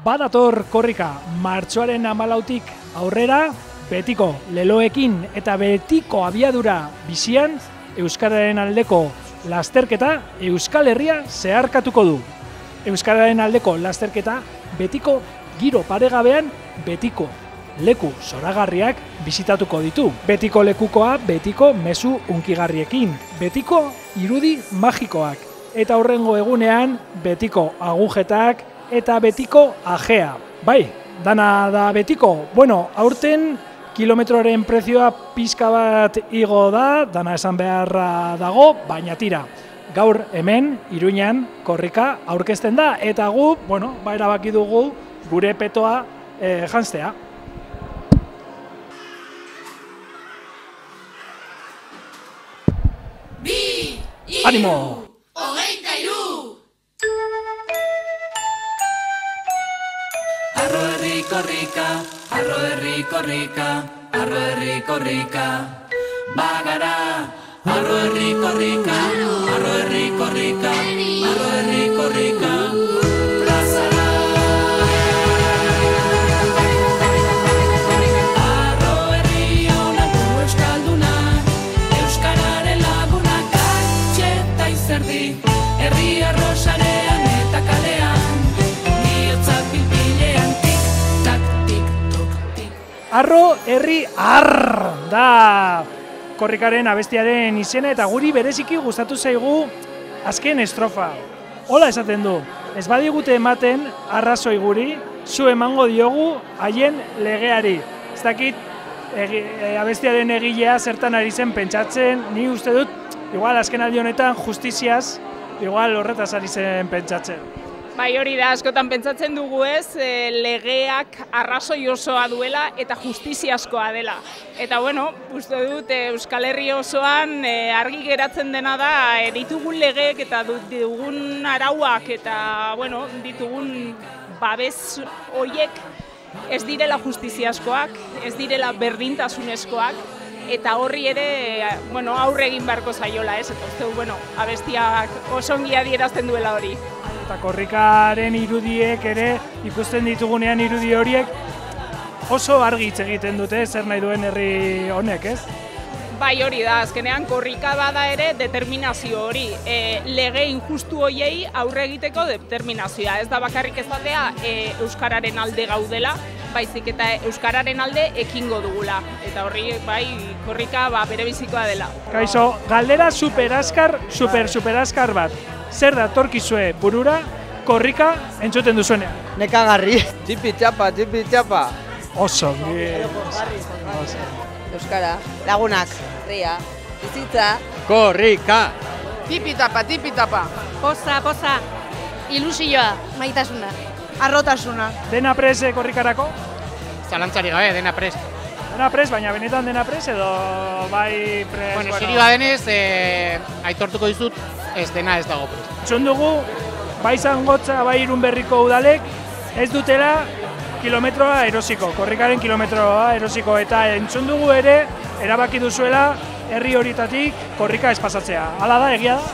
Badator korrika martxoaren amalautik aurrera, betiko leloekin eta betiko abiadura bizian, Euskararen aldeko lasterketa Euskal Herria zeharkatuko du. Euskararen aldeko lasterketa betiko giro paregabean betiko leku zoragarriak bizitatuko ditu. Betiko lekukoa betiko mezu unkigarriekin, betiko irudi magikoak eta horrengo egunean betiko agujetak eta betiko ajea. Bai, dana da betiko. Bueno, aurten kilometroaren prezioa pizka bat igo da, dana esan beharra dago, baina tira. Gaur hemen, Iruinan, korrika aurkezten da, eta gu, bueno, ba erabaki dugu gure petoa e, janztea. Bi, Animo! Korrika, arro herri korrika, arro herri korrika, bagara. Arro herri korrika, arro herri korrika, arro herri korrika, Arro herri arr da korrikaren abestiaren izena eta guri bereziki gustatu zaigu azken estrofa. Hola esaten du, ez badigute ematen arrazoi guri, zu emango diogu haien legeari. Ez dakit egi, e, abestiaren egilea zertan ari zen pentsatzen, ni uste dut, igual azken aldi honetan justiziaz, igual horretaz ari zen pentsatzen. Bai hori da, askotan pentsatzen dugu ez, e, legeak arrazoi osoa duela eta justiziaskoa dela. Eta bueno, uste dut e, Euskal Herri osoan e, argi geratzen dena da e, ditugun legeek eta ditugun arauak eta bueno, ditugun babes hoiek ez direla justiziaskoak, ez direla berdintasunezkoak, eta horri ere, bueno, aurre egin beharko zaiola, ez? Eta uste bueno, abestiak oso ongi adierazten duela hori. Eta korrikaren irudiek ere ikusten ditugunean irudi horiek oso argi hitz egiten dute zer nahi duen herri honek, ez? Bai hori da, azkenean korrika bada ere determinazio hori. E, lege injustu hoiei aurre egiteko determinazioa. Ez da bakarrik ezatea e, Euskararen alde gaudela, baizik eta Euskararen alde ekingo dugula. Eta horri bai korrika ba, bere bizikoa dela. Kaixo, galdera super askar, super super askar bat. Zer da torkizue burura korrika entzuten duzuenean? Nekagarri. Txipi txapa, txipi txapa. Oso, bien. Euskara, lagunak, ria, bizitza, Korrika. Tipi tapa, tipi tapa. Poza, poza, ilusioa, maitasuna. Arrotasuna. Dena prese korrikarako? Zalantzari gabe, dena prest. Dena pres, baina benetan dena pres edo bai pres... Bueno, siri badenez, eh, aitortuko dizut, ez dena ez dago prest. Entzun dugu, bai zangotza, bai irun berriko udalek, ez dutela kilometroa erosiko, korrikaren kilometroa erosiko, eta entzun dugu ere, erabaki duzuela, herri horietatik korrika ez pasatzea. Hala da, egia da?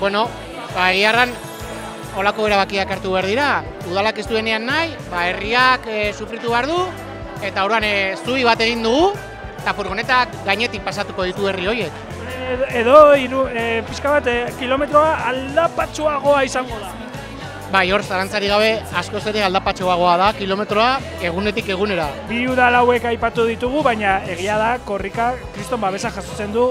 Bueno, ba, egiarran, holako erabakiak hartu behar dira, udalak ez duenean nahi, ba, herriak eh, sufritu behar du, eta orduan eh, zubi bat egin dugu, eta furgonetak gainetik pasatuko ditu herri horiek. Ed- Edo, iru, e, pixka bat, e, kilometroa aldapatsuagoa izango da. Bai, hor, zalantzari gabe, askoz ere aldapatxoagoa da, kilometroa egunetik egunera. Bi udal hauek aipatu ditugu, baina egia da korrika kriston babesa jasotzen du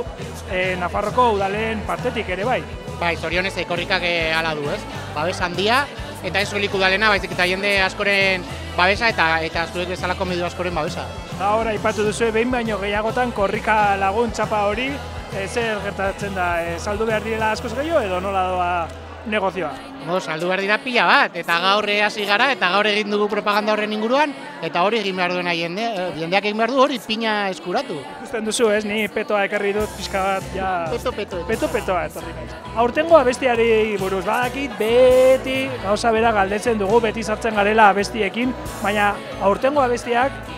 e, Nafarroko udalen partetik ere bai. Bai, zorionez ekorrikak eh, hala du, ez? Babes handia, eta ez soilik udalena, baizik eta jende askoren babesa eta eta zuek bezalako medio askoren babesa. Da hor aipatu duzu behin baino gehiagotan korrika lagun txapa hori e, zer gertatzen da, e, saldu behar direla askoz gehiago edo nola doa negozioa. Mo, saldu behar dira pila bat, eta gaur hasi gara, eta gaur egin dugu propaganda horren inguruan, eta hori egin behar duena jende, eh, jendeak egin behar du hori pina eskuratu. Ikusten duzu ez, ni petoa ekarri dut pixka bat ja... Peto, peto. Peto petoa etorri naiz. Aurtengo abestiari buruz, badakit beti gauza bera galdetzen dugu, beti sartzen garela abestiekin, baina aurtengo abestiak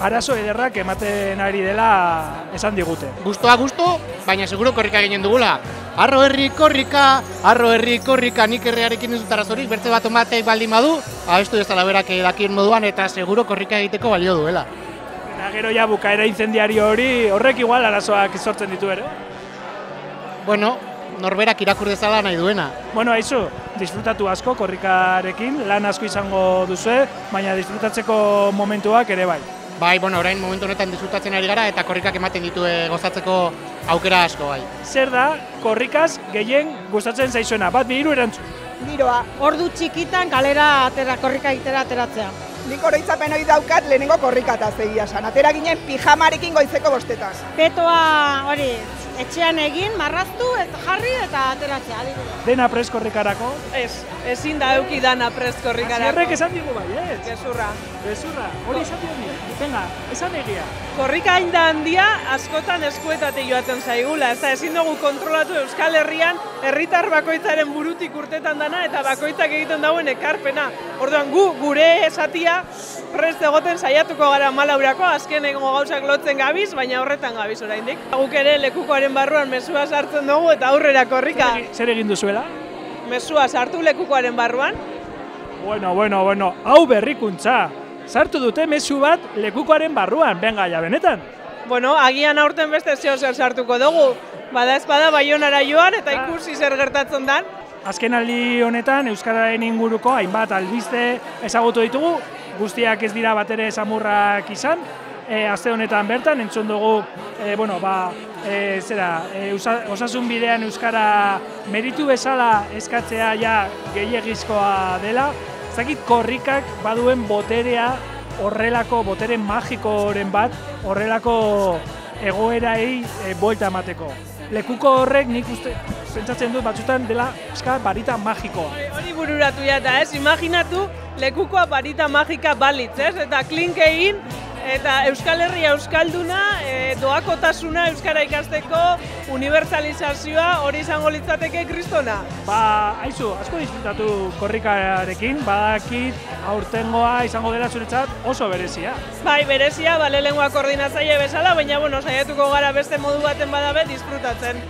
arazo ederrak ematen ari dela esan digute. Gustoa gusto, baina seguro korrika ginen dugula. Arro herri korrika, arro herri korrika nik herriarekin ez dut arazorik, bertze bat omateik baldin badu, abestu dezala berak dakien moduan eta seguro korrika egiteko balio duela. Eta gero ja bukaera incendiario hori horrek igual arazoak sortzen ditu ere. Bueno, norberak irakur dezala nahi duena. Bueno, aizu, disfrutatu asko korrikarekin, lan asko izango duzue, baina disfrutatzeko momentuak ere bai. Bai, bueno, orain momentu honetan disfrutatzen ari gara eta korrikak ematen ditue gozatzeko aukera asko bai. Zer da korrikaz gehien gustatzen zaizuena? Bat bi hiru erantzun. Giroa. Ordu txikitan kalera atera, korrika egitera ateratzea. Nik oroitzapen hori daukat lehenengo korrikata zegia esan. Atera ginen pijamarekin goizeko bostetaz. Petoa hori, etxean egin, marraztu eta jarri eta ateratzea. adibidez. Dena pres korrikarako. Ez, ezin da euki dana preskorrikarako. Zerrek esan digu bai, ez? Gezurra. Bezurra, hori esan digu. Venga, esan egia. Korrika inda handia askotan eskuetatik joaten zaigula, ez da ezin dugu kontrolatu Euskal Herrian herritar bakoitzaren burutik urtetan dana eta bakoitzak egiten dauen ekarpena. Orduan gu gure esatia prest egoten saiatuko gara malaurako azkenengo gauzak lotzen gabiz, baina horretan gabiz oraindik. Guk ere lekukoaren barruan mesua sartzen dugu eta aurrera korrika. Zer Zer egin duzuela? Mesua sartu lekukoaren barruan, Bueno, bueno, bueno, hau berrikuntza. Sartu dute mezu bat lekukoaren barruan, benga, ja benetan. Bueno, agian aurten beste zeo zer sartuko dugu. Bada espada baionara joan eta ikusi zer gertatzen dan. Azkenaldi honetan Euskararen inguruko hainbat albiste ezagutu ditugu, guztiak ez dira batere samurrak izan. E, aste honetan bertan entzun dugu e, bueno, ba, e, zera, e, usa- osasun bidean euskara meritu bezala eskatzea ja gehiegizkoa dela. Ez dakit korrikak baduen boterea horrelako botere magikoren bat horrelako egoerei e, buelta emateko. Lekuko horrek nik uste pentsatzen dut batzutan dela eska barita magikoa. Hori bururatu ja eta ez, imaginatu lekukoa barita magika balitz, ez? Eta klink egin, eta Euskal Herria Euskalduna, e, doakotasuna Euskara ikasteko, unibertsalizazioa hori izango litzateke kristona. Ba, aizu, asko disfrutatu korrikarekin, badakit aurtengoa izango dela zuretzat oso berezia. Bai, berezia, bale lengua koordinatzaile bezala, baina bueno, saiatuko gara beste modu baten badabe disfrutatzen.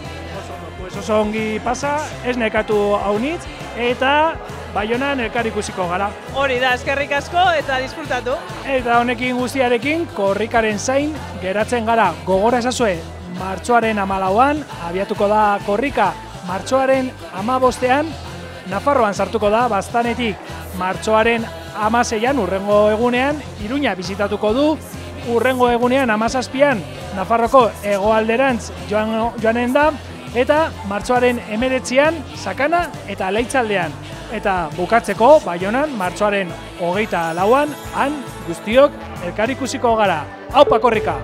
Pues oso ongi pasa, ez nekatu haunitz, eta Baionan elkar ikusiko gara. Hori da, eskerrik asko eta disfrutatu. Eta honekin guztiarekin, korrikaren zain geratzen gara. Gogora esazue, martxoaren amalauan, abiatuko da korrika, martxoaren amabostean, Nafarroan sartuko da, bastanetik martxoaren amaseian, urrengo egunean, Iruña bizitatuko du, urrengo egunean amazazpian, Nafarroko hegoalderantz joan, joanen da, eta martxoaren emeretzian, sakana eta leitzaldean. Eta bukatzeko, Baionan, martxoaren hogeita lauan, han guztiok elkar ikusiko gara. Hau pakorrika!